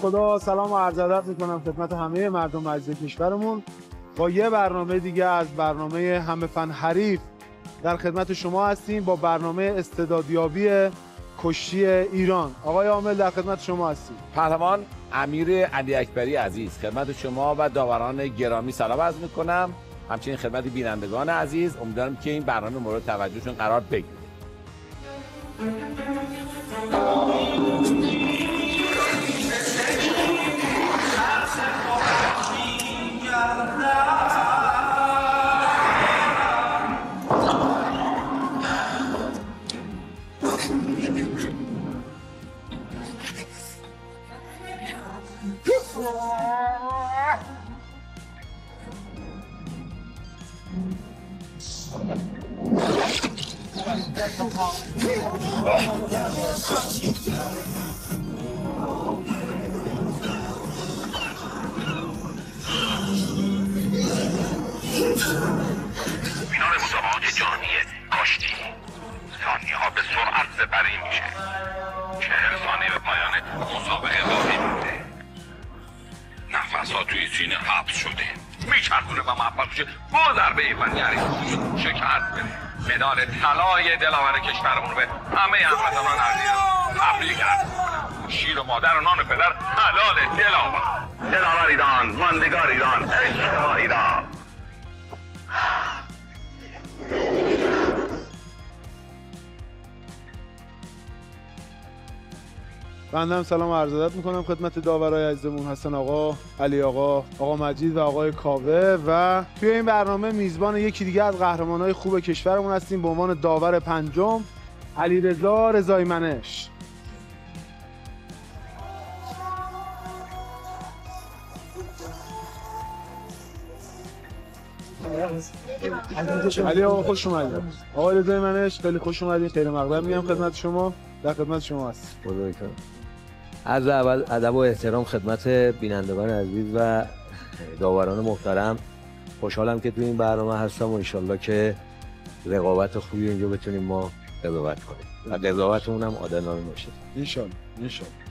خدا سلام و عرض ادب می‌کنم خدمت همه مردم عزیز کشورمون. با یه برنامه دیگه از برنامه همه فن حریف در خدمت شما هستیم با برنامه استعدادیابی کشتی ایران. آقای عامل در خدمت شما هستیم. پهلوان امیر علی اکبری عزیز خدمت شما و داوران گرامی سلام عرض می‌کنم. همچنین خدمت بینندگان عزیز امیدوارم که این برنامه مورد توجهشون قرار بگیره. فینال مسابقات جهانی کشتی ثانیه ها به سرعت سپری میشه. چهل ثانیه به پایان مسابقه باقی مونده. نفس ها توی سینه حبس شده. میچرخونه و موفق میشه. با ضربه ایوانی حریف شکست بده. مدال طلای دلاور کشورمون به همه هموطنان عزیز تبریک. شیر و مادر و نان پدر حلال دلاور دلاور ایران ماندگار ایران عشق ایران بنده هم سلام عرض ادب می‌کنم. خدمت داورای عزیزمون حسن آقا علی آقا آقا مجید و آقای کاوه و توی این برنامه میزبان یکی دیگه از قهرمانای خوب کشورمون هستیم به عنوان داور پنجم علی رضا رضایی منش علی آقا خوش اومدید. آقای رضایی منش خیلی خوش اومدید خیلی مقدم میگم خدمت شما. در خدمت شما هست از اول ادب و احترام خدمت بینندگان عزیز و داوران محترم. خوشحالم که تو این برنامه هستم و انشالله که رقابت خوبی اینجا بتونیم ما قضاوت کنیم. و قضاوتمون هم عادلانه باشه. انشالله انشالله.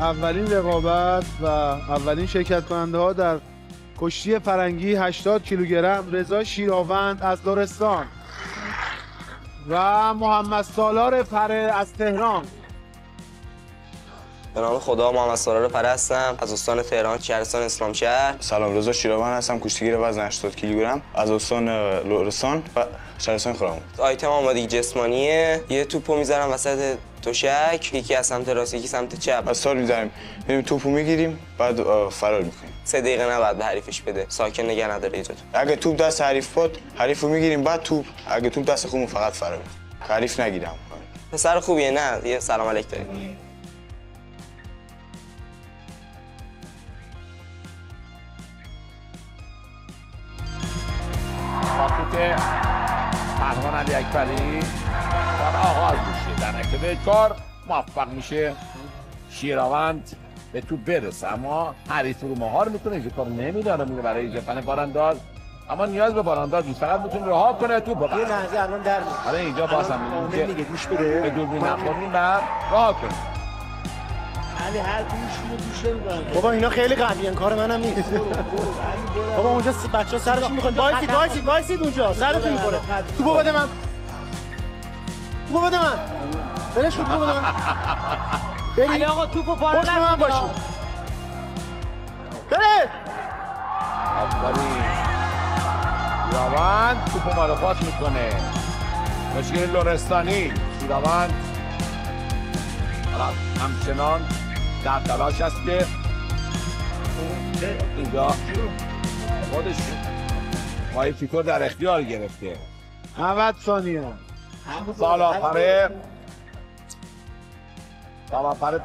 اولین رقابت و اولین شرکت کننده ها در کشتی فرنگی 80 کیلوگرم رضا شیراوند از لرستان و محمد سالار پره از تهران. به نام خدا محمد سالار پره هستم. از استان تهران شهرستان اسلام شهر. سلام رضا شیراوند هستم کشتیگیر وزن 80 کیلوگرم. از استان لرستان و شهرستان خرامون آیتم آمادگی جسمانیه. یه توپو می‌ذارم وسط تشک یکی از سمت راست یکی سمت چپ. از سال می‌ذاریم میریم توپو می‌گیریم بعد فرار می‌کنیم. سه دقیقه نباید به حریفش بده. ساکن نگه نداره اینجا اگه توپ دست حریف بود حریف رو می‌گیریم بعد توپ اگه توپ دست خودمون فقط فرار حریف نگیرم پسر خوبیه نه؟ یه سلام علیک داری خاطوط پهلوان علی اکبری کار آغاز میشه. در ابتدای کار موفق میشه. شیراوند به تو برسه اما حریف رو مهار می‌کنه اینجا کار نمیداره میره برای ایجافن بارانداز. اما نیاز به بارانداز نیست فقط می‌تونه رها کنه تو با یه لحظه الان در میاد. آره اینجا باز هم میگه. گوش بده. به دوربین نخوریم بعد رها کنه. علی هر گوش رو گوش بابا اینا خیلی قویان کار منم نیست. بابا اونجا بچه ها سرشون می‌خوان. وایسید وایسید وایسید اونجا. سرتون می‌خوره. توپو بده من. توپو بده من بلش کن توپو بده من علی آقا توپو پاره پشت من باشی بره آفرین شیراوند توپ مارو پاس می‌کنه مشکل لرستانی شیراوند حالا همچنان در تلاش است که اینجا خودش پای فیکو در اختیار گرفته 90 ثانیه سال آخره سال آخره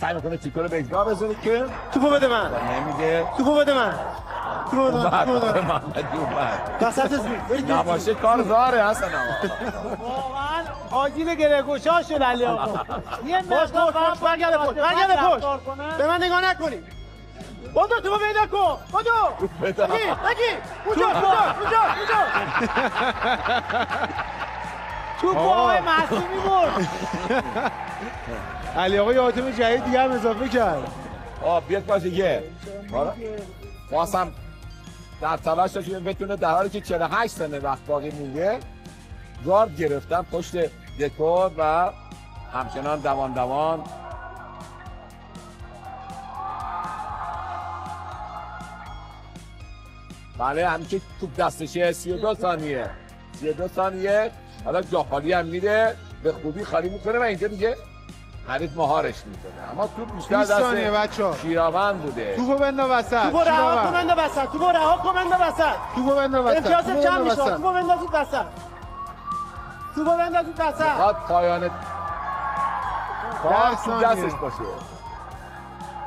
سعی می‌کنه فیکو رو به اجرا بزنه که. توپو بده من. نمیده توپو بده من. توپو بده من توپو بده من. وسط نباشه کار داره حسن واقعا آجیل گره گشا شد علی آقا. یه پشت پشت برگرده پشت برگرده پشت به من نگاه نکنی. بودو تو پیدا کن. بودو. بگی بگی. اونجا اونجا اونجا اونجا. تو آقای معصومی برد علی آقا یه آیتم جدید دیگه هم اضافه کرد. آه بیاد باز دیگه. حالا واسم در تلاش داشت که بتونه در حالی که 48 سنه وقت باقی مونده گارد گرفتن پشت دکور و همچنان دوان دوان. بله همین که توپ دستشه 32 ثانیه. 32 ثانیه. حالا جا خالی هم میره. به خوبی خالی می‌کنه و اینجا دیگه حریف مهارش می‌کنه. اما توپ بیشتر 20 ثانیه دست. شیراوند بوده. توپو بندا وسط. توپو رها کن. بنده وسط. توپو رها کن بنده وسط. توپو بندا وسط. امتیاز کم بندا میشه. توپو بندازید وسط. توپو بندازید وسط. باید پایان کار تو. دستش باشه.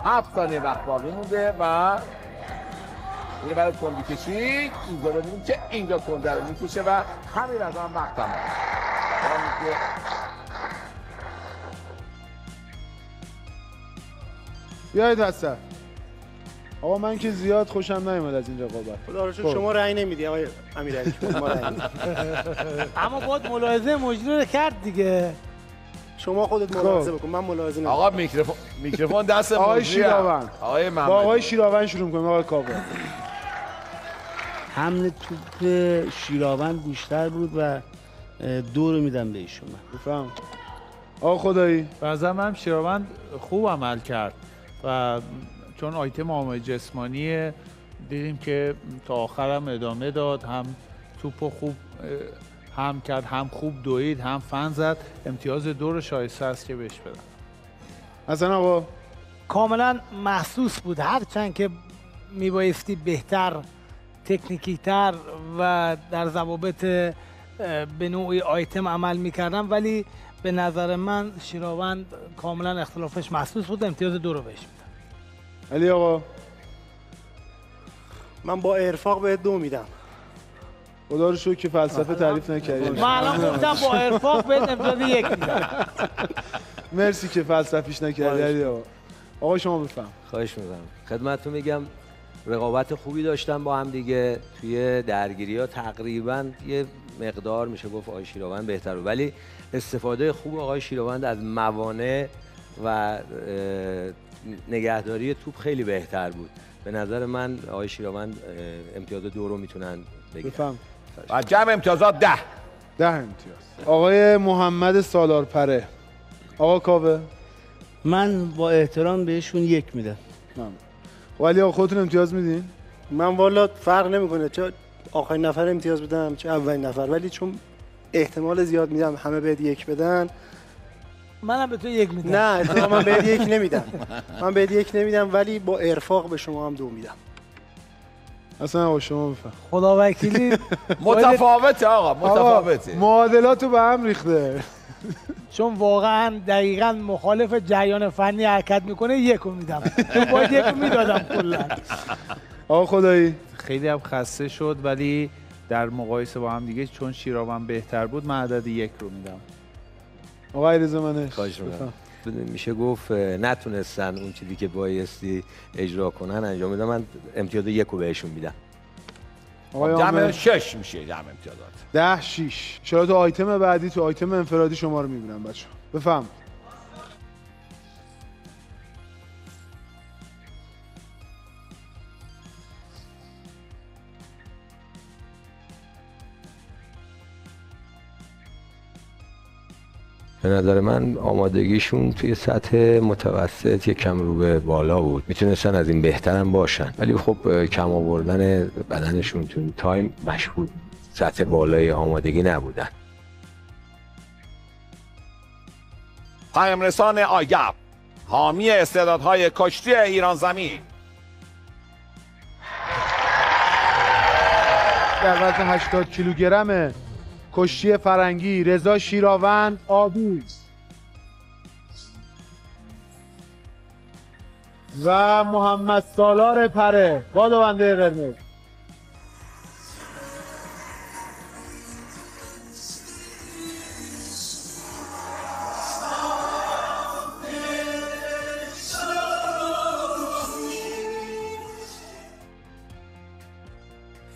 هفت ثانیه وقت باقی مونده و یه برای کندی کشی. اینجا رو که اینجا کنده رو می‌کشه و همین از آن وقت هم بیاید وسط آقا من که زیاد خوشم نیومد از این رقابت خدا رو خب. شما رأی نمیدی آقای امیرعلی ما. اما باید ملاحظه مجری رو کرد دیگه. شما خودت ملاحظه بکن من ملاحظه نمی‌کنم. آقا میکروفون میکروفون دست آقای مجری شیراوند. آقای با محمدی. آقای شیراوند شروع کنیم آقای کاوه. حمل توپ شیراوند بیشتر بود و دو رو میدم به ایشون. من. بفهم آقا خدایی. نظر من شیراوند خوب عمل کرد و چون آیتم آمای جسمانی دیدیم که تا آخرم ادامه داد هم توپ خوب هم کرد هم خوب دوید هم فن زد. امتیاز دو رو شایسته است که بهش بدم حسن آقا. کاملا محسوس بود. هرچند که میبایستی بهتر تکنیکی تر و در ضوابط به نوعی آیتم عمل می‌کردم. ولی به نظر من شیراوند کاملا اختلافش محسوس بود امتیاز دو رو بهش میدم. علی آقا من با ارفاق بهت دو میدم. خدا رو شکر که فلسفه تعریف نکردی. من الان گفتم با ارفاق بهت امتیاز یک میدم. مرسی که فلسفیش نکردی علی آقا. آقا شما بفهم خواهش می‌کنم. خدمتتون میگم رقابت خوبی داشتن با هم دیگه. توی درگیری ها تقریبا یه مقدار میشه گفت آقای شیراوند بهتر بود. ولی استفاده خوب آقای شیراوند از موانع و نگهداری توپ خیلی بهتر بود. به نظر من آقای شیراوند اه، امتیاز دو رو می‌تونن بگیرن. بفهم. و جمع امتیازات ده. ده امتیاز. آقای محمد سالار پره آقا کاوه. من با احترام بهشون یک میدم. علی آقا خودتون امتیاز میدین؟ من والا فرق نمی‌کنه. چه آخرین نفر امتیاز بدم چه اولین نفر. ولی چون احتمال زیاد میدم همه بهت یک بدن. منم به تو یک میدم. نه من بهت یک نمیدم. من بهت یک نمیدم ولی با ارفاق به شما هم دو میدم. اصلا آقا شما بفهم خدا وکیلی. متفاوته آقا متفاوته. معادلاتو به هم ریخته. چون واقعا دقیقا مخالف جریان فنی حرکت می‌کنه یک رو میدم. چون باید یک رو می‌دادم کلا. آقا خدایی. خیلی هم خسته شد ولی در مقایسه با هم دیگه چون شیراوند بهتر بود من عدد یک رو میدم. آقا علیرضا منش. خواهش میشه گفت نتونستن اون چیزی که بایستی اجرا کنن انجام میدم من امتیاز یک رو بهشون میدم. جمع عامر. شش میشه جمع امتیازات. ده شیش. چرا تو آیتم بعدی تو آیتم انفرادی شما رو می‌بینم بچه بفهم به نظر من آمادگیشون توی سطح متوسط یک کم رو به بالا بود. می‌تونستن از این بهترم باشن. ولی خب کم آوردن بدنشون تو این تایم مشهود سطح بالای آمادگی نبودن. قایم رسان آگب حامی استعدادهای کشتی ایران زمین. در وزن 80 کیلوگرم کشتی فرنگی رضا شیراوند آبی. و محمد سالار پره. با دونده قرمز.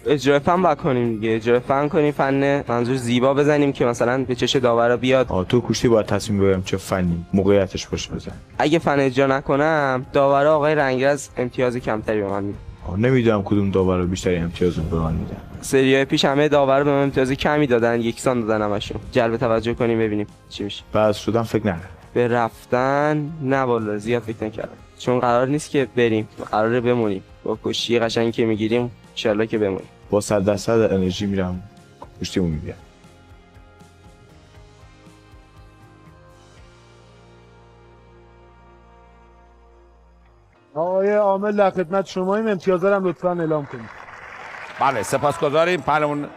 اجرای فن با کنیم دیگه. اجرای فن کنیم فن منظور زیبا بزنیم که مثلا به چش داورا بیاد. آه تو کشتی باید تصمیم بگیرم چه فنی موقعیتش باشه بزن اگه فن اجرا نکنم داورا آقای رنگرز امتیاز کمتری به من میده. نمی‌دونم کدوم داور رو بیشتری امتیاز به من میدن. سریای پیش همه داور به من امتیاز کمی دادن یکسان دادن همشون. جلب توجه کنیم ببینیم چی میشه. بعد شدم فکر نکردم. به رفتن نه والا زیاد فکر نکردم. چون قرار نیست که بریم قراره بمونیم. با کشتی قشنگی که می‌گیریم ان که بمونیم. با صد درصد انرژی میرم کشتیمو می‌بینم آقای عامل در خدمت شما این امتیاز هم لطفا اعلام کنید. بله سپاسگزاریم پهلوان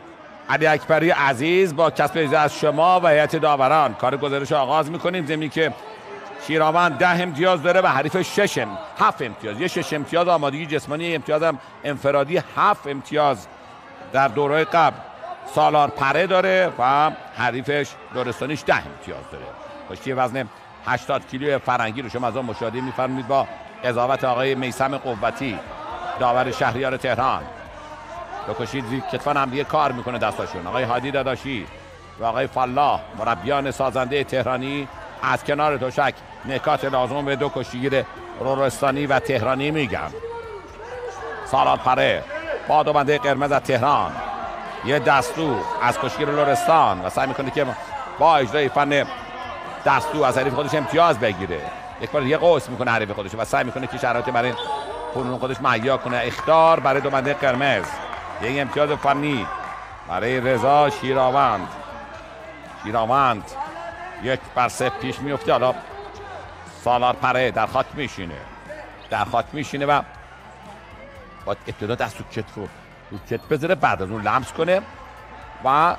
علی اکبری عزیز با کسب اجازه از شما و هیئت داوران. کار گزارش آغاز می‌کنیم زمینی که شیراوند ده امتیاز داره و حریف شش ام هفت امتیاز. یه شش امتیاز آمادگی جسمانی امتیاز هم انفرادی هفت امتیاز. در دوره قبل سالار پره داره و حریفش دورستانیش ده امتیاز داره. کشتی وزن 80 کیلو فرنگی رو شما از آن مشاهده میفرمایید با اضافت آقای میسم قوتی داور شهریار تهران. دو کشید کتفان هم دیگه کار می‌کنه دستاشون. آقای هادی داداشی و آقای فلاح مربیان سازنده تهرانی از کنار دوشک نکات لازم به دو کشتیگیر رورستانی و تهرانی میگم. سالار پره. با دو بنده قرمز از تهران. یه دستو از کشتیگیر لورستان و سعی می‌کنه که با اجرای فن دستو از حریف خودش امتیاز بگیره. یک بار یه قوس می‌کنه حریف خودش و سعی می‌کنه که شرایط برای فنون خودش مهیا کنه. اختار برای دو بنده قرمز. یک امتیاز فنی برای رضا شیراوند. شیراوند یک بر سه پیش میفته حالا سالار پره در خاک میشینه. در خاک میشینه و با ابتدا دست رو کتف رو رو کتف بذاره بعد از اون لمس کنه و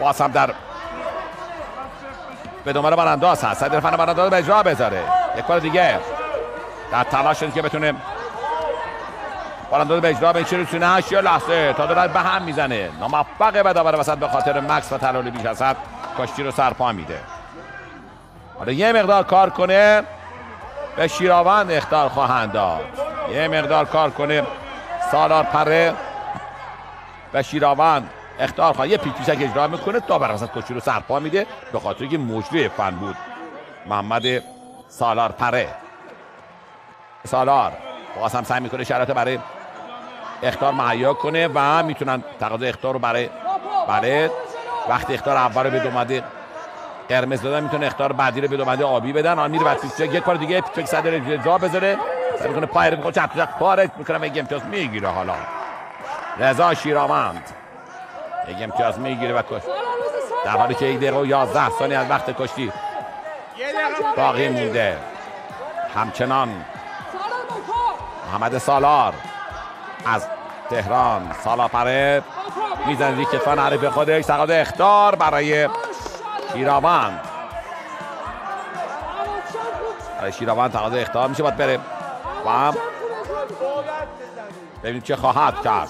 باز هم در به دنبال برانداز هست. صدر فن برانداز به اجرا بذاره. یک بار دیگه. در تلاش که بتونه برانداز به اجرا به رسونه؟ یا لحظه. تا دارد به هم می‌زنه. به داور وسط به خاطر مکس و تلالی بیش از حد. کاشتی رو سرپا میده. حالا یه مقدار کار کنه. به شیراوند اختار خواهند داد. یه مقدار کار کنه سالار پره و شیراوند اختار خواهد یه پیچ پیچک اجرا می‌کنه. تا بر وسط کشتی رو سرپا میده. به خاطر که مجری فن بود. محمد سالار پره. سالار. باز هم سعی می‌کنه شرایط برای اختار مهیا کنه و می‌تونن تقاضا اختار رو برای برای وقتی اختار اول به دومده قرمز دادن. می‌تونه اختار بعدی رو به دومده آبی بدن. آن میره بعد یک بار دیگه پیچ صدر جا بذاره. سعی می‌کنه پای رو می‌کنه چپ پارک می‌کنه یک امتیاز می‌گیره حالا. رضا شیرامند یک امتیاز می‌گیره و کش. در حالی که یک دقیقه و یازده ثانیه از وقت کشتی باقی مونده. همچنان محمد سالار از تهران. سالا پره می‌زنه یک کتفان حریف خودش. تقاضا اختار برای شیراوند. برای شیراوند تقاضا اختار میشه باید بره. هم ببینیم چه خواهد کرد.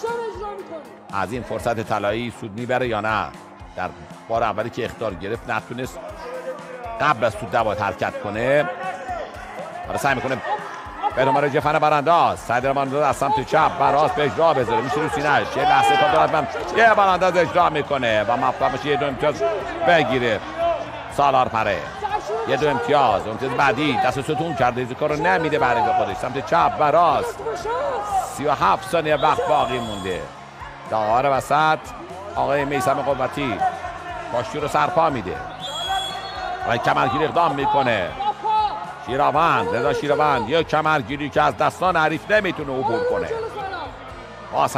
از این فرصت طلایی سود می‌بره یا نه. در بار اولی که اختار گرفت نتونست قبل از سود دوات حرکت کنه. حالا سعی می‌کنه به نماره جفن برانداز. صدر برانداز از سمت چپ. براز به اجرا بذاره. میشه رو سینهش یه لحظه تا دارد من. یه برانداز اجرا می‌کنه. و موفق میشه یه دو امتیاز بگیره. سالار پره. یه دو امتیاز. امتیاز بعدی دست ستون کرده. این کار رو نمیده برای به خودش. سمت چپ براز سی و هفت ثانیه وقت باقی مونده. داور وسط. آقای میسم قوتی پاشتی رو سرپا میده. و کمرگیری اقدام می‌کنه. شیراوند. رضا شیراوند یه کمرگیری که از دستان حریف نمی‌تونه عبور کنه. باز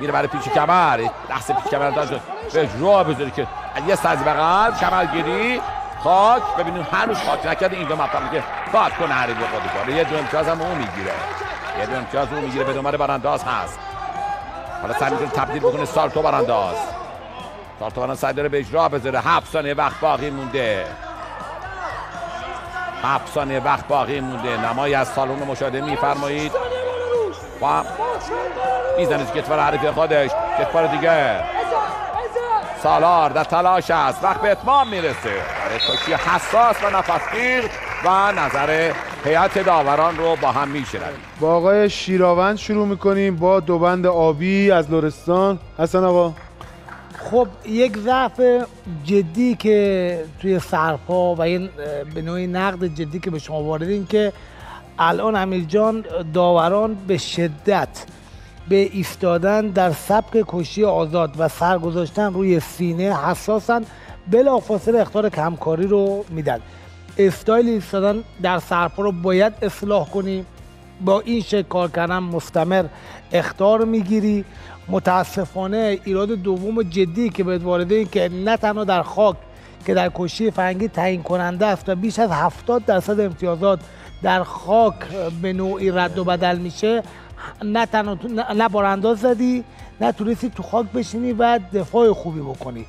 میره برای پیچ کمر. دست پیچ کمر داشت. به جا بذاری که یه سازی بغل. کمرگیری. خاک. ببینیم هنوز خاک نکرده این دو مطمئن که خاک کنه حریف کنه. یه دو امتیاز هم اون می‌گیره. یه دو امتیاز اون می‌گیره به دنبال برانداز هست. حالا سعی می‌کنه تبدیل بکنه سالتو برانداز. سالتو برانداز سعی داره به اجرا بذاره. هفت ثانیه وقت باقی مونده. هفت ثانیه وقت باقی مونده. نمایی از سالن مشاهده میفرمایید. و می‌زنه کتفر حریف خودش. کتفر دیگه. سالار در تلاش است. وقت به اتمام می‌رسه. کشی حساس و نفسگیر و نظر هیئت داوران رو با هم میشنویم. با آقای شیراوند شروع می‌کنیم با دو بند آبی از لرستان. حسن آقا. خب یک ضعف جدی که توی سرپا و این به نوعی نقد جدی که به شما واردین که الان امیر جان داوران به شدت به ایستادن در سبک کشی آزاد و سر گذاشتن روی سینه حساسن. بلافاصله اختار کمکاری رو میدن. استایل ایستادن در سرپا رو باید اصلاح کنیم با این شکل کار کردن مستمر. اختار می‌گیری. متاسفانه ایراد دوم جدی که بهت وارده این که نه تنها در خاک که در کشی فرنگی تعیین کننده است و بیش از 70 درصد امتیازات در خاک به نوعی رد و بدل میشه نه تنها نه بارانداز زدی نه تونستی تو خاک بشینی و دفاع خوبی بکنی.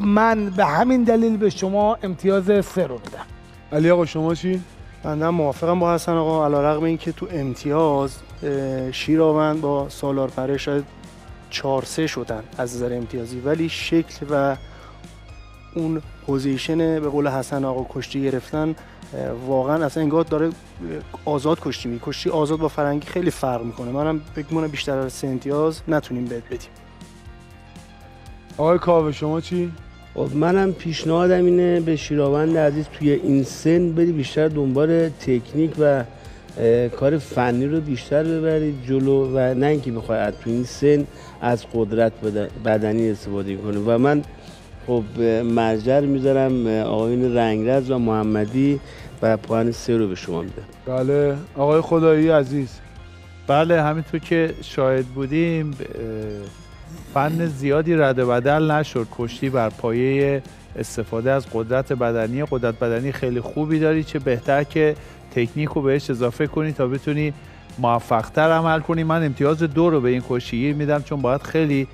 من به همین دلیل به شما امتیاز سه رو میدم. علی آقا شما چی؟ بنده موافقم با حسن آقا. علیرغم اینکه تو امتیاز شیراوند با سالار بره شاید 4 3 شدن از نظر امتیازی. ولی شکل و اون پوزیشن به قول حسن آقا کشتی گرفتن واقعا اصلا انگار داره آزاد کشتی می کشتی آزاد با فرنگی خیلی فرق می‌کنه. منم فکر می‌کنم بیشتر از سه امتیاز نتونیم بهت بدیم. آقای کاوه شما چی؟ خب منم پیشنهادم اینه به شیراوند عزیز توی این سن بری بیشتر دنبال تکنیک و کار فنی رو بیشتر ببرید جلو و نه اینکه بخوای از تو این سن از قدرت بدنی استفاده کنه و من خب مرجر می‌ذارم آقایون رنگرز و محمدی و پایان سه رو به شما میدم. بله آقای خدایی عزیز. بله همینطور که شاهد بودیم فن زیادی رد بدل نشد. کشتی بر پایه استفاده از قدرت بدنی. قدرت بدنی خیلی خوبی داری چه بهتر که تکنیک رو بهش اضافه کنی تا بتونی موفقتر عمل کنی. من امتیاز دو رو به این کشتی میدم چون باید خیلی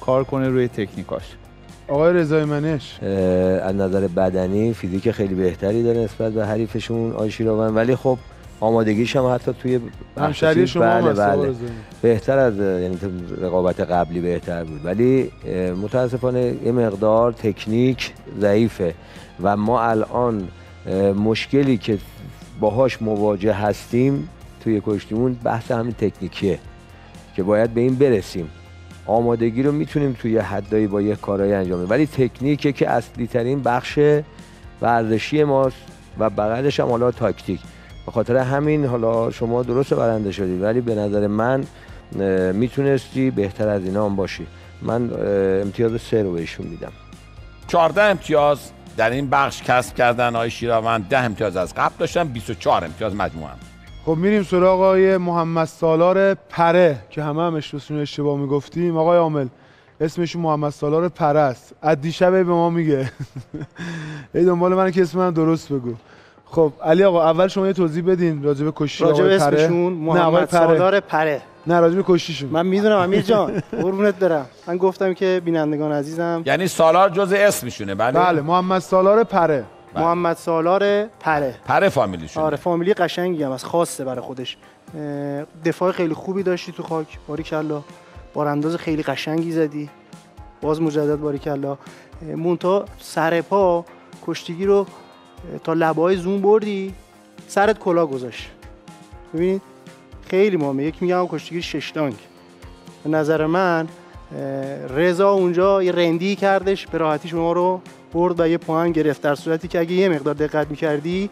کار کنه روی تکنیکاش. آقای رضای منش. از نظر بدنی فیزیک خیلی بهتری داره نسبت به حریفشون آقای شیراوند ولی خب آمادگیش هم حتی توی همشری شما بله بله. بهتر از یعنی رقابت قبلی بهتر بود. ولی متاسفانه یه مقدار تکنیک ضعیفه. و ما الان مشکلی که باهاش مواجه هستیم توی کشتیمون بحث همین تکنیکیه که باید به این برسیم. آمادگی رو می‌تونیم توی حدایی با یک کارایی انجام بدیم. ولی تکنیکه که اصلی ترین بخش ورزشی ماست و بغلش هم حالا تاکتیک. به خاطر همین حالا شما درست برنده شدید ولی به نظر من می‌تونستی بهتر از اینا هم باشی. من امتیاز سه رو بهشون میدم. 14 امتیاز در این بخش کسب کردن آقای شیراوند 10 امتیاز از قبل داشتن 24 امتیاز مجموعا. خب میریم سراغ آقای محمد سالار پره که همه هم اسمشون اشتباه می‌گفتیم. آقای عامل اسمشون محمد سالار پره است. از دیشب به ما میگه. ای دنبال من که اسم من درست بگو. خب علی آقا اول شما یه توضیح بدین راجع به کشتی راجع به اسمشون محمد سالار پره. نه راجع به کشتیشون. من می‌دونم امیر جان. قربونت برم. من گفتم که بینندگان عزیزم. یعنی سالار جز اسمشونه بله؟ بله محمد سالار پره. محمد سالار پره. پره فامیلیشون آره فامیلی قشنگی هم از خاصه برای خودش. دفاع خیلی خوبی داشتی تو خاک باریکلا. بارانداز خیلی قشنگی زدی. باز مجدد باریکلا. مونتا سر پا کشتیگی رو تا لبای زوم بردی سرت کلا گذاشت. ببینید خیلی مهمه. یک میگم کشتیگیر شش دانگ به نظر من رضا اونجا یه رندی کردش به راحتی شما رو برد و یه پوان گرفت. در صورتی که اگه یه مقدار دقت می‌کردی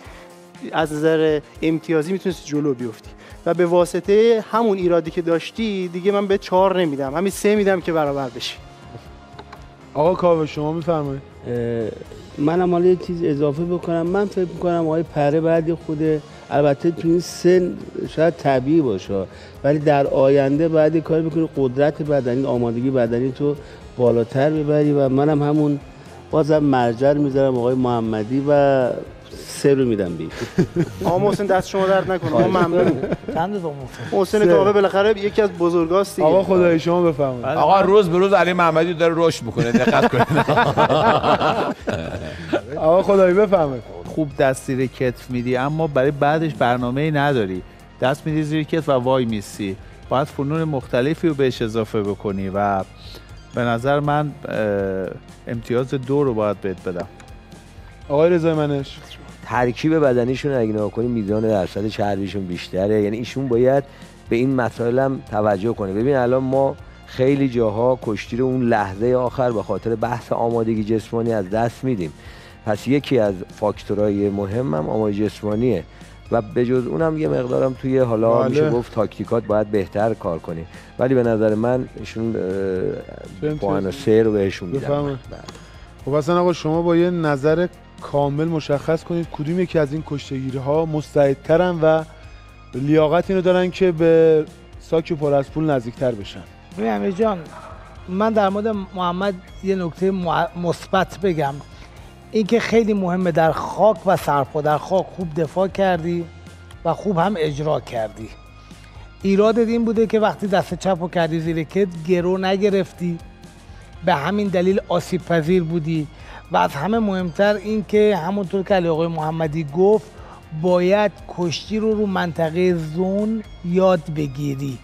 از نظر امتیازی می‌تونستی جلو بیفتی. و به واسطه همون ایرادی که داشتی دیگه من به چهار نمیدم. همین سه میدم که برابر بشی. آقا کاوه شما میفرمایید. منم حالا یه چیز اضافه بکنم. من فکر می‌کنم آقای پره بعد خود البته تو این سن شاید طبیعی باشه ولی در آینده بعد کاری بکنی قدرت بدنی آمادگی بدنی تو بالاتر ببری و منم همون بازم مرجر می‌ذارم آقای محمدی و سه رو میدم بی آقا محسن دست شما درد نکنه. ما ممنونیم. چند تا محسن کاوه بالاخره یکی از بزرگاست دیگه. آقا خدای شما بفرمایید. آقا روز به روز علی محمدی داره رشد می‌کنه. دقت کنید. آقا خدایی بفرمایید. خوب دست زیر کتف میدی اما برای بعدش برنامه ای نداری. دست میدی زیر کتف و وای میسی. باید فنون مختلفی رو بهش اضافه بکنی و به نظر من امتیاز دو رو باید بهت بدم. آقای رضای منش. ترکیب بدنیشون اگه نگاه کنی میزان درصد چربیشون بیشتره. یعنی ایشون باید به این مسائل هم توجه کنه. ببین الان ما خیلی جاها کشتی رو اون لحظه آخر به خاطر بحث آمادگی جسمانی از دست میدیم. پس یکی از فاکتورهای مهم هم آمادگی جسمانیه. و به جز اونم یه مقدارم توی حالا بله. میشه گفت تاکتیکات باید بهتر کار کنی. ولی به نظر من ایشون پوان سه رو بهشون میدم بفرمایید. خب اصلا آقا شما با یه نظر کامل مشخص کنید کدوم یکی از این کشتگیری ها مستعدترن و لیاقت اینو دارن که به ساک پر از پول نزدیکتر بشن. ببین جان من در مورد محمد یه نکته مثبت بگم. اینکه خیلی مهمه در خاک و سرپا در خاک خوب دفاع کردی و خوب هم اجرا کردی. ایرادت این بوده که وقتی دست چپ رو کردی زیر کت گرو نگرفتی. به همین دلیل آسیب پذیر بودی. و از همه مهمتر این که همونطور که علی آقای محمدی گفت باید کشتی رو رو منطقه زون یاد بگیری.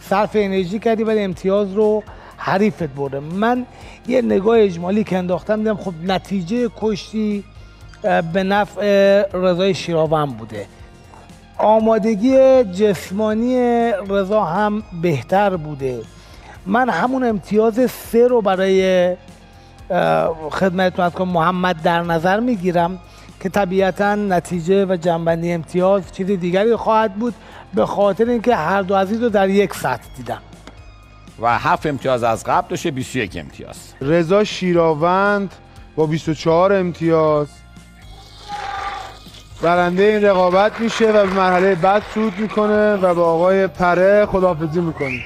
صرف انرژی کردی ولی امتیاز رو حریفت برده من یه نگاه اجمالی که انداختم دیدم خب نتیجه کشتی به نفع رضای شیراون بوده. آمادگی جسمانی رضا هم بهتر بوده. من همون امتیاز سه رو برای از کنم محمد در نظر می‌گیرم که طبیعتا نتیجه و جنبندی امتیاز چیز دیگری خواهد بود به خاطر اینکه هر دو عزیز رو در یک سطح دیدم. و هفت امتیاز از قبل داشته 21 امتیاز. رضا شیراوند با 24 امتیاز. برنده این رقابت میشه و به مرحله بعد صعود می‌کنه و با آقای پره خداحافظی می‌کنه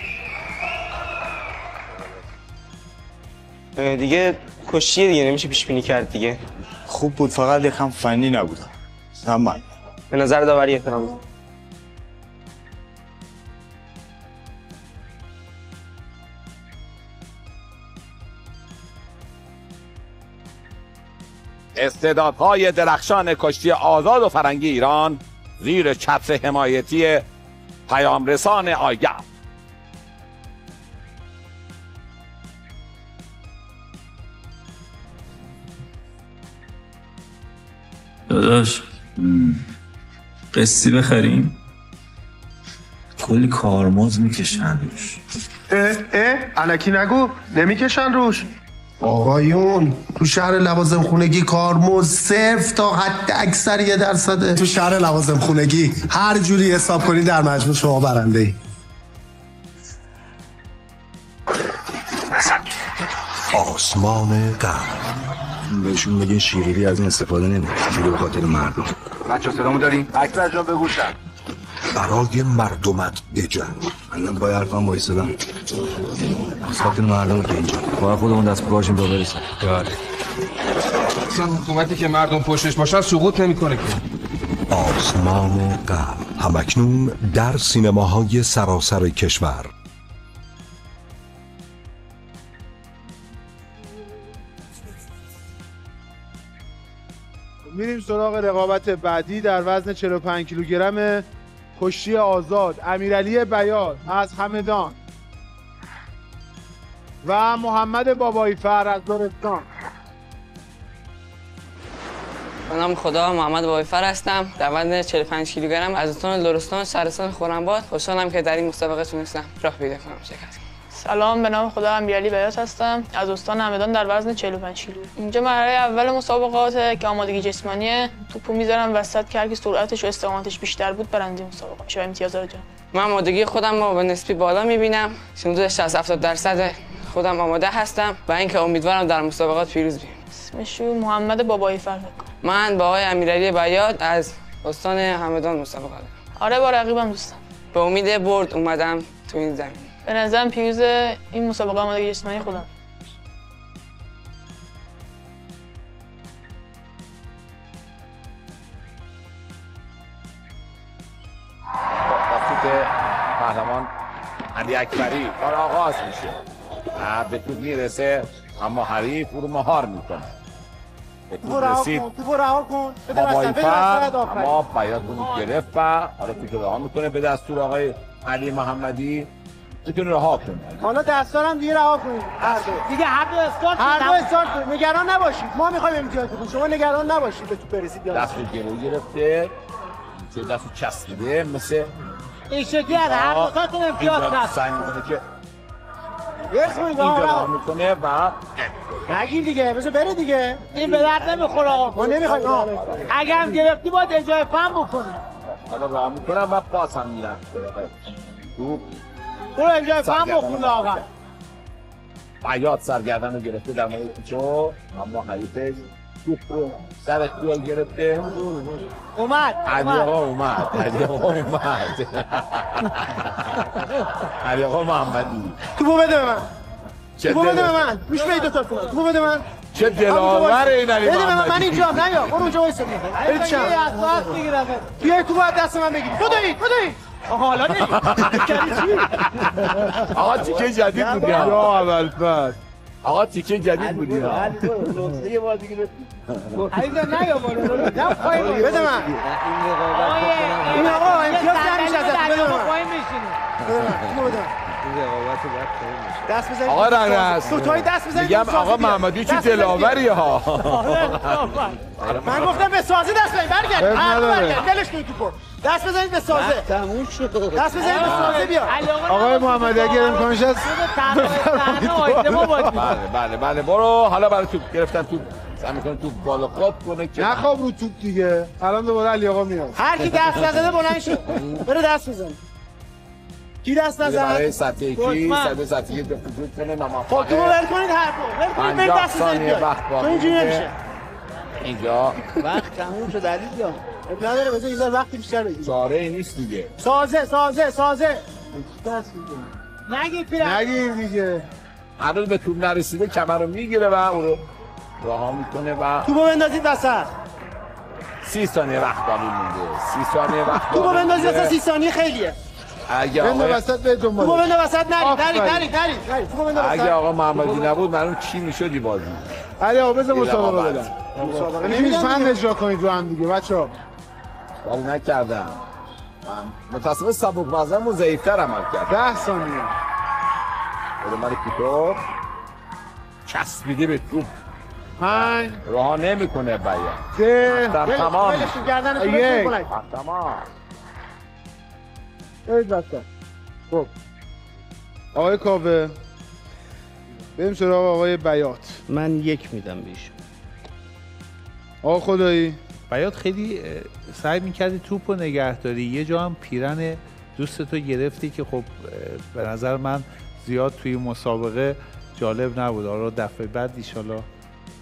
دیگه کشتیه دیگه نمیشه پیش بینی کرد دیگه. خوب بود فقط یکم فنی نبودم تمام به نظر داوری احترام. استعدادهای درخشان کشتی آزاد و فرنگی ایران زیر چتر حمایتی پیامرسان آگه داداش. قصی بخریم؟ کلی کارمز می‌کشن روش. اه اه علکی نگو. نمی‌کشن روش. آقایون تو شهر لوازم خونگی کارمز صرف تا حد اکثر یه درصده. تو شهر لوازم خونگی هر جوری حساب کنی در مجموع شما برنده ای. آسمان غرب. بهشون بگین شیریری از این استفاده نمی‌کنه. شیری به خاطر مردم. بچه صدامو داریم اکبر جان بگوشم برای مردمت بجنگ من با حرفم وایسادم از خاطر مردم که اینجا. باید خودمون دست باشیم تا برسیم بله. اصلا حکومتی که مردم پشتش باشن سقوط نمی‌کنه که. آسمان غرب. همکنون در سینماهای سراسر کشور. میریم سراغ رقابت بعدی در وزن 45 کیلوگرم کشتی آزاد امیرعلی بیاد از همدان. و محمد بابایی فر از دارستان به نام خدا محمد بایفر هستم. در وزن 45 کیلوگرم. از استان لرستان شهرستان خرم‌آباد خوشحالم که در این مسابقه تونستم راه پیدا کنم. شرکت سلام به نام خدا امیرعلی بیات هستم. از استان همدان در وزن 45 کیلو. اینجا مرحله اول مسابقات که آمادگی جسمانیه. توپو می‌ذارم وسط که هر کی سرعتش و استقامتش بیشتر بود برنده مسابقه میشه امتیاز رو جان. من آمادگی خودم رو به نسبی بالا می‌بینم. حدود 60 70 درصد خودم آماده هستم و اینکه امیدوارم در مسابقات پیروز بیم. اسمش محمد بابایی فر من با آقای امیرعلی بیات از استان همدان مسابقه دارم. آره با رقیبم دوستم. به امید برد اومدم تو این زمین. به نظرم پیروز این مسابقه آمادگی جسمانی خودم. توسط پهلوان علی اکبری کار آغاز میشه. و به توپ می‌رسه اما حریف او رو مهار می‌کنه. به توپ رسید. بابایی فر. اما بیاد اون گرفت و حالا توپ می‌کنه. به دستور آقای علی محمدی. می‌تونی رها کنی حالا دستارم دیگه رها کنید هر دو. دیگه استارت هر دو. استارت نگران نباشید. ما می‌خوایم امتیاز بکنیم شما نگران نباشید. به تو برسید دست رو گرو گرفته. چه دست چسبیده مثل این شکلی از هر آه، دوتاتون امتیاز اینجا هست. سعی می‌کنه که اینجا می‌کنه و نگیر دیگه. بذار بره دیگه. این به درد نمی‌خوره. آقا ما نمی‌خوایم. اگر هم گرفتی باید اجای فهم بکنی. حالا راه می‌کنم و باز هم میرم. تو برو اجای فهم. بکن آقا بیاد سرگردن رو گرفته. در مورد پیچو اما حریفش توپ رو سر توی گرفته. اومد علی آقا اومد. علی آقا اومد. علی آقا محمدی. توپو بده به من. توپو بده به من. بدید دو تا توپو بده من. چه دلاور این علی بده به من من محمدی اینجا نیا برو اونجا وایسا برید چم. بیا تو باید دست من بگیری بدوید بدوید آقا حالا آقا تیکه جدید بودی یا. اول فصل آقا تیکه جدید بودی ها. عزیزا نیا بالا نه پایین بالا. بده من. این آقا امتیاز نمیشه ازت بده من. رقابت تموم. دست بزنید. آقا رنس تو توی دست بزنید. میگم تو آقا. محمدی چی دلاوری ها. من گفتم به سازی دست بزنید. برگرد. برگرد. دلش کنید توپو دست بزنید به سازه. تموم شد. دست بزنید به سازه بیا آقای محمدی اگر امکانش هست صحنه آیتما باید بله. بله بله برو. حالا برای توپ گرفتن توپ. سعی می‌کنه توپ بالا قاب کنه که نخواب رو توپ دیگه. الان دوباره علی آقا میاد. هر کی دست نزده بلند شد بره دست بزن. کی دست دیگه برای نزد سطح یکی. سطح سطح یک وجود کنه خب تو ول کنید هر ول کنید برید دست بزنید. وقت باقی اینجوری بوده. نمیشه. اینجا. وقت تموم شد علی جان. اب نداره بذار یه وقتی بیشتر بگیر چاره ای نیست دیگه. سازه سازه سازه. نگی پیرم. نگیر دیگه. هنوز به توپ نرسیده کمر رو می‌گیره و اون رو رها می‌کنه و توپو بندازید وسط. سی ثانیه وقت باقی مونده. سی ثانیه وقت توپو باقی بندازید مونده. وسط 30 ثانیه خیلیه. اگه آقا وسط به توپو دنبالش بنداز وسط نرید نرید توپو بنداز اگه آقا محمدی نبود معلوم چی می‌شدی بازی علی آقا این مسابقه. بدم. مسابقه دیگه. اجرا کنید رو هم دیگه بچه ها ولی نکردم. من متصمم سبک وزنمون ضعیفتر عمل کرد. ده ثانیه. بده من پیتو چسبیده به توپ پنج. رها نمی‌کنه بیان. سه. تمام. یک. تمام برید وسط خب. آقای کاوه بریم سراغ آقای بیات. من یک میدم بهشون آقا خدایی. بیاد خیلی سعی می‌کردی توپ رو نگهداری یه جا هم پیرن دوست تو گرفتی که خب به نظر من زیاد توی مسابقه جالب نبود. آره دفعه بعد ایشالا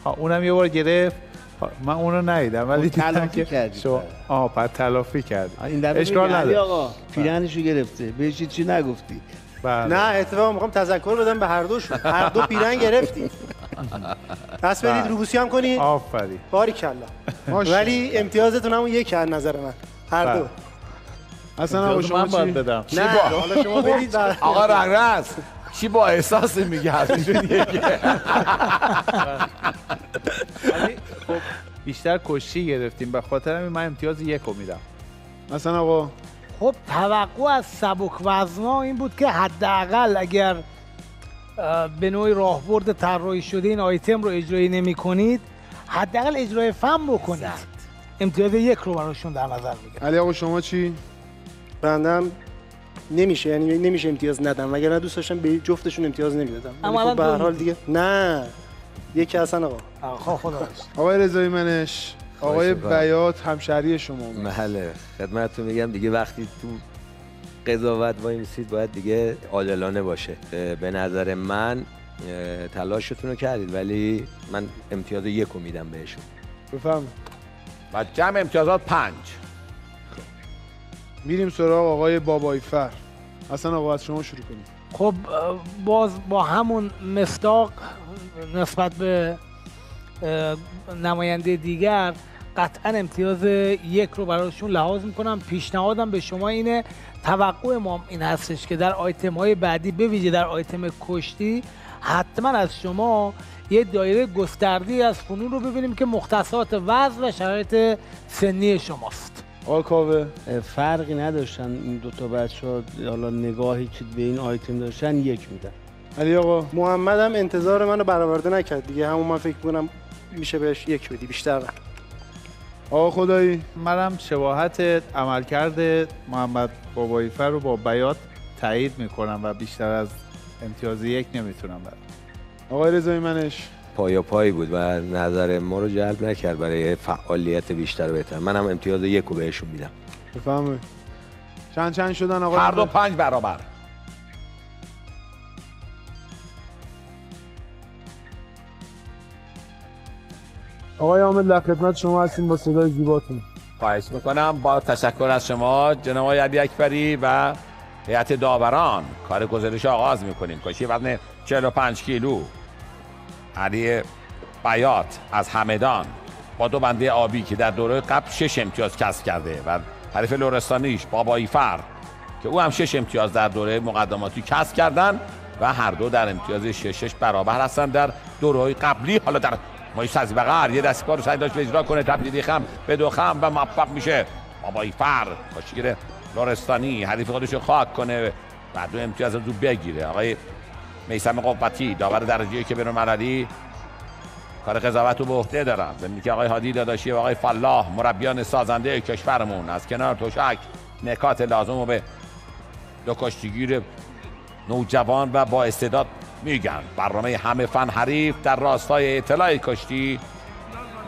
ها اونم یه بار گرفت. ها، من اونو ندیدم ولی خب، دیدم تلافی که کردی بعد. آه بعد تلافی کردی این دفعه اشکال نداره آقا پیرنشو گرفته بهش چی نگفتی بله. نه اتفاقا می‌خوام تذکر بدم به هر دوشون هر دو پیرن گرفتی دست بدید بله. روبوسی هم کنید آفرین باری کلا. ولی امتیازتون همون یک از نظر من هر دو بله. اصلا شما من باید چی؟ بدم نه حالا شما بدید. آقا رنگرز چی با احساس میگه؟ خب بیشتر کشی گرفتیم. به خاطر همین من امتیاز یک رو میدم. اصلا آقا. خب توقع از سبک وزنا این بود که حداقل اگر به نوعی راهبرد طراحی شده این آیتم رو اجرایی نمی کنید حداقل اجرای فهم بکنید. امتیاز یک رو براشون در نظر می‌گیرم علی آقا شما چی؟ بندم. نمیشه یعنی نمیشه امتیاز ندم وگرنه دوست داشتم به جفتشون امتیاز نمی‌دادم اما خب الان به هر حال. دیگه نه یکی اصلا آقا خب خدا. آقای رضایی منش آقای. بیات همشهری شما. محله خدمتتون میگم دیگه وقتی تو قضاوت وای میسید باید دیگه عادلانه باشه به نظر من تلاشتون رو کردید ولی من امتیاز یک رو میدم بهشون بفهم و جمع امتیازات پنج میریم سراغ آقای بابایفر اصلا آقا از شما شروع کنیم. خب باز با همون مصداق نسبت به نماینده دیگر قطعا امتیاز یک رو براشون لحاظ می‌کنم. پیشنهادم به شما اینه توقع ما این هستش که در آیتم های بعدی به ویژه در آیتم کشتی حتما از شما یه دایره گسترده از فنون رو ببینیم که مختصات وزن و شرایط سنی شماست. آقا کاوه فرقی نداشتن این دوتا بچه ها حالا نگاهی که به این آیتم داشتن یک میدن. علی آقا. محمد هم انتظار منو برآورده نکرد دیگه. همون من فکر کنم میشه بهش یک بدی بیشتر نه. آقا خدایی. منم شباهت عملکرد محمد بابایفر رو با بیات تایید می‌کنم و بیشتر از امتیاز یک نمی‌تونم برم. آقای رضایی منش. پایا پایی بود و نظر ما رو جلب نکرد برای فعالیت بیشتر و بهتر. منم امتیاز یک رو بهشون میدم. بفهمه چند چند شدن آقا هر دو پنج برابر. آقای عامل در خدمت شما هستیم. با صدای زیباتون. خواهش می‌کنم. با تشکر از شما جناب علی اکبری و هیئت داوران کار گزارش آغاز می‌کنیم. کشی وزن 45 کیلو. علی بیات از همدان. با دو بنده آبی که در دوره قبل شش امتیاز کسب کرده و حریف لورستانیش بابایی فر که او هم شش امتیاز در دوره مقدماتی کسب کردن و هر دو در امتیاز شش شش برابر هستن در دوره قبلی. حالا در مای سازی بغر یه دستگاه رو سعی داشت اجرا کنه. تبدیلی خم به دو خم و موفق میشه. بابایی فر کاشیگر لورستانی حریف خودش خاک کنه و دو امتیاز رو بگیره. آقای میسم قوتی داور درجه که بین المللی کار قضاوت رو به عهده دارم. زمینی که آقای هادی داداشی و آقای فلاح مربیان سازنده کشورمون. از کنار توشک نکات لازم رو به دو کشتیگیر نوجوان و با استعداد میگن. برنامه همه فن حریف در راستای اطلاع کشتی.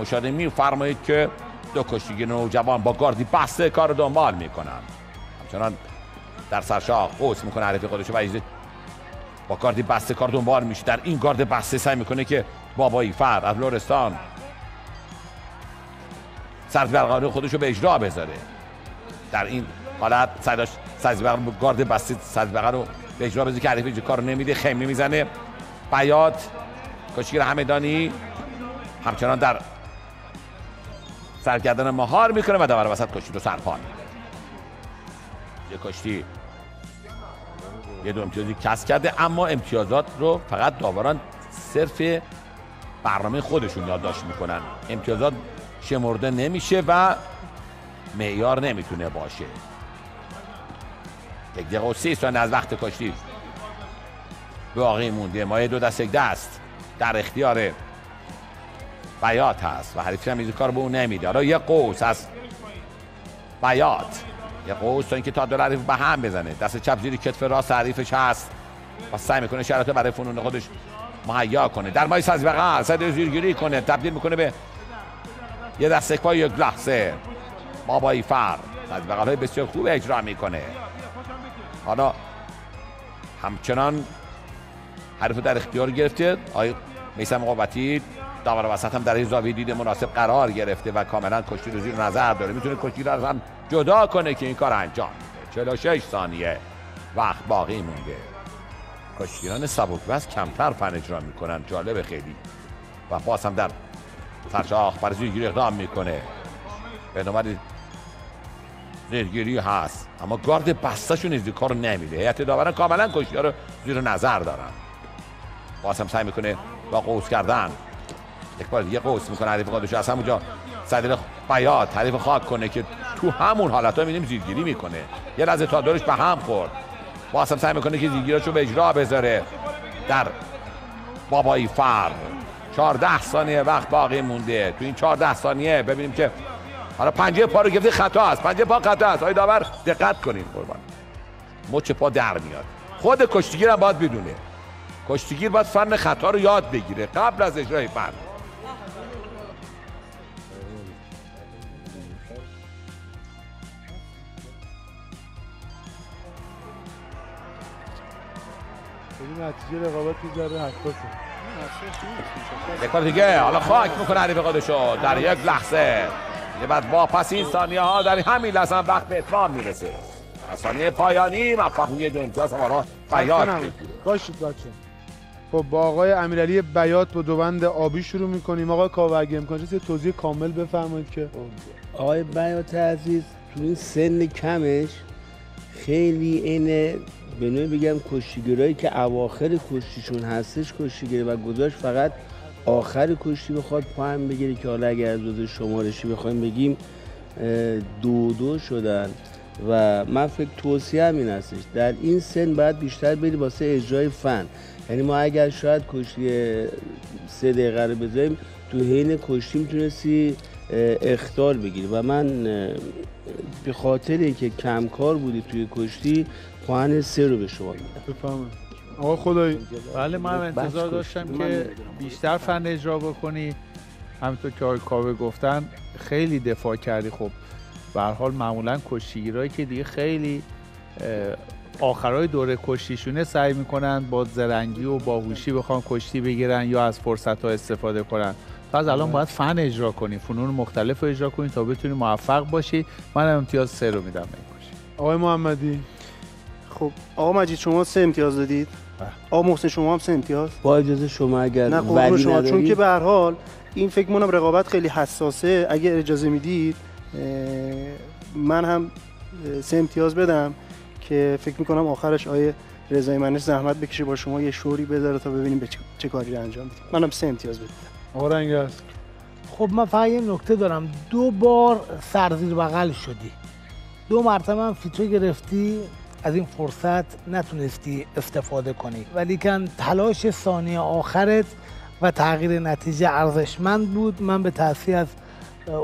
مشاهده میفرمایید که دو کشتیگیر نوجوان با گاردی بسته کار دنبال می‌کنن. همچنان در سرشاه قوس می‌کنه حریف خودش و با گاردی بسته کار دنبال میشه. در این گارد بسته سعی می‌کنه که بابایی فر از لورستان سرد برقراری خودش رو به اجرا بذاره. در این حالت سرد گارد بسته سرد رو به اجرا بذاره که حریف کار نمیده خیمه می‌زنه. بیات کشگیر همدانی. همچنان در سرگردن مهار می‌کنه و دور وسط کشتی رو سرپان. یه کشتی یه دو امتیازی کسب کرده اما امتیازات رو فقط داوران صرف برنامه خودشون یادداشت می‌کنن. امتیازات شمرده نمیشه و معیار نمی‌تونه باشه. یک دقیقه و سی ثانیه از وقت کشتی باقی مونده. ما دو دست یک دست. در اختیار بیات هست و حریفی هم کار به اون نمیده. حالا یه قوس از بیات. یه قوس تا اینکه تا دو حریف به هم بزنه. دست چپ زیر کتف راست حریفش هست. و سعی می‌کنه شرایط برای فنون خودش مهیا کنه. در مای سازی بغل سعی زیرگیری کنه. تبدیل می‌کنه به یه دست پای یک لحظه. بابایی فر سازی بغل های بسیار خوب اجرا می‌کنه. حالا همچنان حریف در اختیار گرفته. آقای میسم قوتی داور وسط هم در این زاویه دید مناسب قرار گرفته و کاملا کشتی رو زیر نظر داره. می‌تونه کشتی رو جدا کنه که این کار انجام میده. 46 ثانیه. وقت باقی مونده. کشتیران سبک وز کمتر فن اجرا می‌کنن. جالب خیلی. و باز هم در فرشاخ برای زیرگیری اقدام می‌کنه. نوبت زیرگیری هست. اما گارد بستشون نیز کار نمیده. هیئت داوران کاملا کشتی رو زیر نظر دارن. باز هم سعی می‌کنه با قوس کردن. یک بار دیگه قوس می‌کنه. حریف خودش از همونجا. صدر بیات حریف خاک کنه که تو همون حالت ها می‌بینیم زیرگیری می‌کنه. یه لحظه تا دورش به هم خورد. هم سعی می‌کنه که زیرگیراشو به اجرا بذاره. در بابایی فر. 14 ثانیه وقت باقی مونده. تو این 14 ثانیه ببینیم که حالا پنجه پا رو گرفته خطا است. پنجه پا خطا است. آقای داور دقت کنین قربان. مچ پا در میاد. خود کشتیگیر هم باید بدونه. کشتیگیر باید فن خطا رو یاد بگیره. قبل از اجرای فن. نتیجه رقابت می‌ذاره حساسه یک بار دیگه حالا خاک می‌کنه حریف خودشو در یک لحظه. یه بعد با پس این ثانیه ها در همین لحظه هم وقت به اتمام می‌رسه. ثانیه پایانی موفقیه دو امتیاز همارا بیات باشید بچه خب با آقای امیرعلی بیات با دو بند آبی شروع می‌کنیم. آقای کاوه اگه امکان یه توضیح کامل بفرمایید که آقای بیات عزیز تو این سن کمش خیلی اینه به نوعی بگم کشتیگرایی که اواخر کشتیشون هستش کشتیگری و گذاشت فقط آخر کشتی بخواد پاهم بگیره که حالا اگر از شمارشی بخوایم بگیم دو دو شدن. و من فکر توصیه همین هستش در این سن باید بیشتر بری واسه اجرای فن. یعنی ما اگر شاید کشتی سه دقیقه رو بذاریم تو حین کشتی می‌تونستی اختار بگیری. و من به خاطر اینکه کمکار بودی توی کشتی پوان سه رو به شما میدم. بفهمه آقا خدایی. بله من انتظار داشتم که بیشتر فن اجرا بکنی. همینطور که آقای کاوه گفتن خیلی دفاع کردی. خب به حال معمولا کشتیگیرایی که دیگه خیلی آخرای دوره کشتیشونه سعی می‌کنن با زرنگی و باهوشی بخوان کشتی بگیرن یا از فرصت ها استفاده کنن. تو از الان باید فن اجرا کنی. فنون مختلف رو اجرا کنی تا بتونی موفق باشی. من امتیاز سه رو میدم آقای محمدی. خب آقا مجید شما سه امتیاز دادید؟ آقا محسن شما هم سه امتیاز؟ با اجازه شما اگر نه ولی شما چون که به هر حال این فکر منم رقابت خیلی حساسه. اگه اجازه می‌دید من هم سه امتیاز بدم که فکر می‌کنم آخرش آیه رضای منش زحمت بکشه با شما یه شوری بذاره تا ببینیم به چه کاری رو انجام بدیم منم سه امتیاز بدم. آقا خب من فقط یه نکته دارم. دو بار سرزیر بغل شدی. دو مرتبه هم فیتو گرفتی. از این فرصت نتونستی استفاده کنی. ولی کن تلاش ثانیه آخرت و تغییر نتیجه ارزشمند بود. من به تاثیر از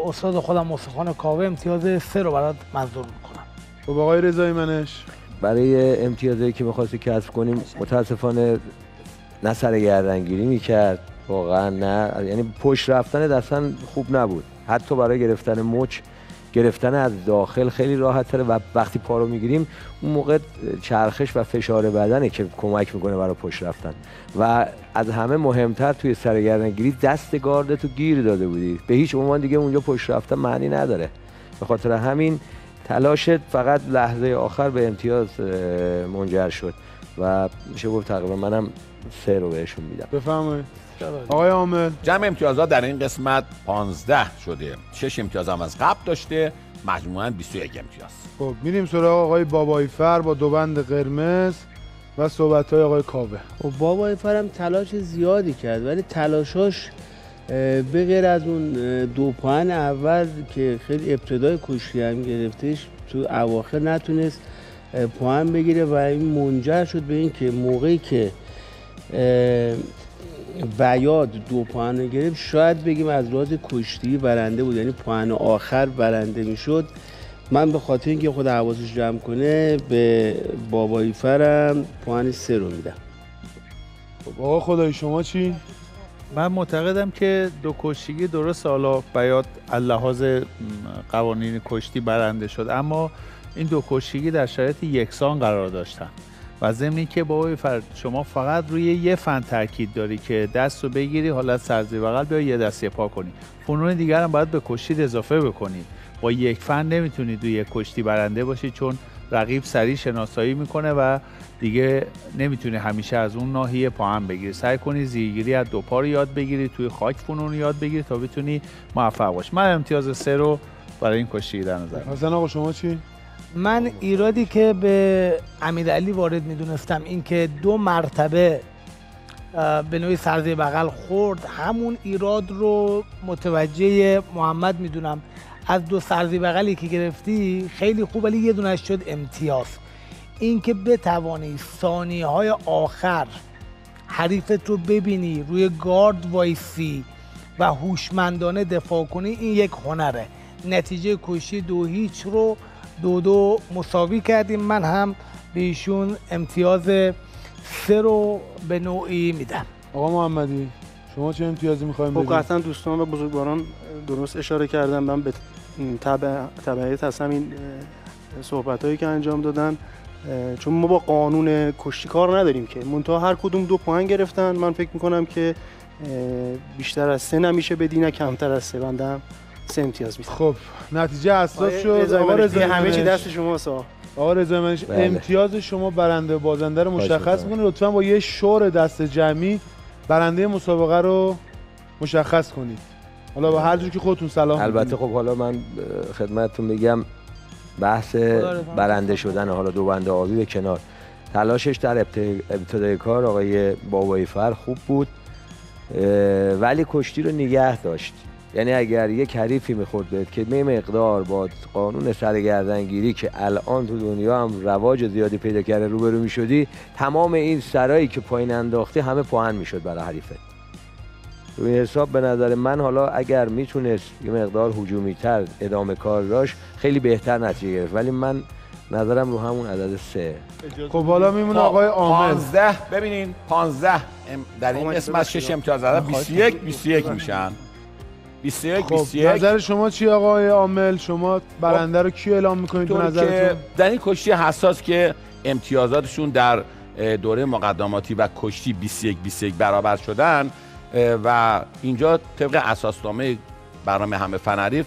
استاد خودم مصطفی کاوه امتیاز سه رو برات منظور می‌کنم. خب آقای رضایی منش. برای امتیازی که می‌خواستی کسب کنیم متاسفانه نه سر گردنگیری می‌کرد. واقعا نه. یعنی پشت رفتن دستن خوب نبود. حتی برای گرفتن مچ گرفتن از داخل خیلی راحت تره و وقتی پا رو می‌گیریم اون موقع چرخش و فشار بدنه که کمک می‌کنه برای پشت رفتن. و از همه مهمتر توی سرگردنگیری دست گارد تو گیر داده بودی. به هیچ عنوان دیگه اونجا پشت رفتن معنی نداره. به خاطر همین تلاشت فقط لحظه آخر به امتیاز منجر شد. و میشه گفت تقریبا منم سه رو بهشون میدم. بفرمایید. آقای عامل جمع امتیازات در این قسمت 15 شده. 6 امتیاز هم از قبل داشته. مجموعاً 21 امتیاز. خب میریم سراغ آقای بابایی فر با دو بند قرمز و صحبت های آقای کاوه. خب بابای فرم تلاش زیادی کرد ولی تلاشاش به غیر از اون دو پوان اول که خیلی ابتدای کشتی هم گرفتش تو اواخر نتونست پوان بگیره و این منجر شد به این که موقعی که بیاد دو پوان گرفت. شاید بگیم از راز کشتی برنده بود یعنی پوان آخر برنده می‌شد. من به خاطر اینکه خود حواسش جمع کنه به بابایی فرم پوان سه رو میدم. خب آقا خدای شما چی؟ من معتقدم که دو کشتیگی درست حالا بیاد لحاظ قوانین کشتی برنده شد. اما این دو کشتیگی در شرایط یکسان قرار داشتن. و ضمنی که با فرد شما فقط روی یه فن تاکید داری که دست رو بگیری حالت سرزی بغل بیا یه دستی پا کنی. فنون دیگر هم باید به کشتی اضافه بکنی. با یک فن نمی‌تونی یک کشتی برنده باشی چون رقیب سریع شناسایی می‌کنه و دیگه نمی‌تونی همیشه از اون ناحیه پاهم بگیری. سعی کنی زیرگیری از دو پا رو یاد بگیری توی خاک فنون یاد بگیری تا بتونی موفق باشی. من امتیاز سه رو برای این کشتی در نظر. آقا شما چی؟ من ایرادی که به امیرعلی وارد می‌دونستم این که دو مرتبه به نوعی سرزی بغل خورد همون ایراد رو متوجه محمد می‌دونم. از دو سرزی بغلی که گرفتی خیلی خوب ولی یه دونش شد امتیاز. اینکه بتوانی ثانیه های آخر حریفت رو ببینی روی گارد وایسی و هوشمندانه دفاع کنی این یک هنره. نتیجه کشی دو هیچ رو دو دو مساوی کردیم. من هم به ایشون امتیاز سه رو به نوعی میدم. آقا محمدی شما چه امتیازی می‌خوایم خب قطعا دوستان و بزرگواران درست اشاره کردم من به تبعیت هستم این صحبت هایی که انجام دادن. چون ما با قانون کشتی کار نداریم که. منتها هر کدوم دو پوان گرفتن. من فکر می‌کنم که بیشتر از سه نمیشه بدی نه کمتر از سه. بندم سه امتیاز میدم خب نتیجه اساس شد. آقا رضا همه چی دست شما سا. آقا رضا منش بله. امتیاز شما برنده بازنده رو مشخص کنید لطفا با یه شور دست جمعی برنده مسابقه رو مشخص کنید. حالا با هر جور که خودتون سلام البته خب حالا من خدمتتون میگم بحث برنده شدن حالا دو بنده آبی به کنار. تلاشش در ابتدای کار آقای بابایی فر خوب بود ولی کشتی رو نگه داشت. یعنی اگر یک حریفی می‌خورد بهت که می مقدار با قانون سرگردنگیری که الان تو دنیا هم رواج زیادی پیدا کرده روبرو می‌شدی تمام این سرایی که پایین انداختی همه پاهن می‌شد برای حریفت. تو این حساب به نظر من حالا اگر می‌تونست یه مقدار هجومی تر ادامه کار داشت خیلی بهتر نتیجه گرفت. ولی من نظرم رو همون عدد سه. خب حالا میمونه آقای عامل 15 ببینین 15 ام- در این از شش امتیاز زدن 21 21 میشن. 21 خب 21 نظر شما چی آقای عامل؟ شما برنده رو کی اعلام می‌کنید به که نظرتون؟ در این کشتی حساس که امتیازاتشون در دوره مقدماتی و کشتی 21 21 برابر شدن و اینجا طبق اساسنامه برنامه همه فنریف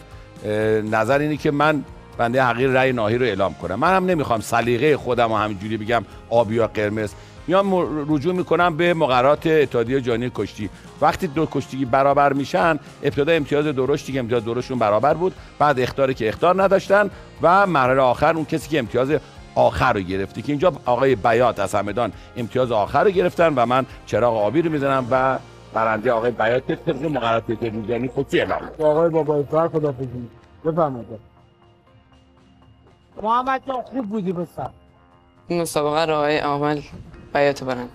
نظر اینه که من بنده حقیر رأی ناهی رو اعلام کنم. من هم نمی‌خوام سلیقه خودم رو همینجوری بگم آبی یا قرمز. میام رجوع می‌کنم به مقررات اتحادیه جهانی کشتی. وقتی دو کشتی برابر میشن ابتدا امتیاز درشت دیگه امتیاز درشتشون برابر بود. بعد اختاری که اختار نداشتن و مرحله آخر اون کسی که امتیاز آخر رو گرفته. که اینجا آقای بیات از همدان امتیاز آخر رو گرفتن و من چراغ آبی رو می‌زنم و برنده آقای بیات طبق مقررات اتحادیه جهانی کشتی اعلام آقای بابای فر خدافظی بفرمایید. محمد جان خوب بودی بسر این مسابقه رو آقای عامل بیات برند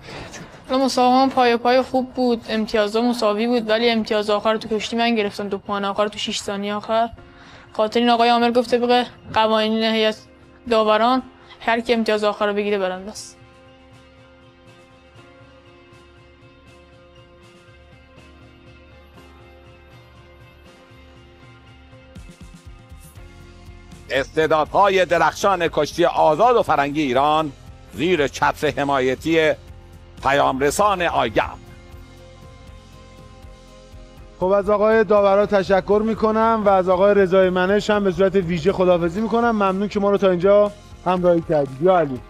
حالا مسابقه پای پای خوب بود. امتیازها مساوی بود ولی امتیاز آخر تو کشتی من گرفتم. دو پوان آخر تو 6 ثانیه آخر. خاطر این آقای عامل گفته طبق قوانین هیئت داوران هر کی امتیاز آخر رو بگیره برنده است. استعدادهای درخشان کشتی آزاد و فرنگی ایران زیر چتر حمایتی پیامرسان آگه خب از آقای داورا تشکر می‌کنم و از آقای رضای منش هم به صورت ویژه خداحافظی می‌کنم. ممنون که ما رو تا اینجا همراهی کردید. یا علی.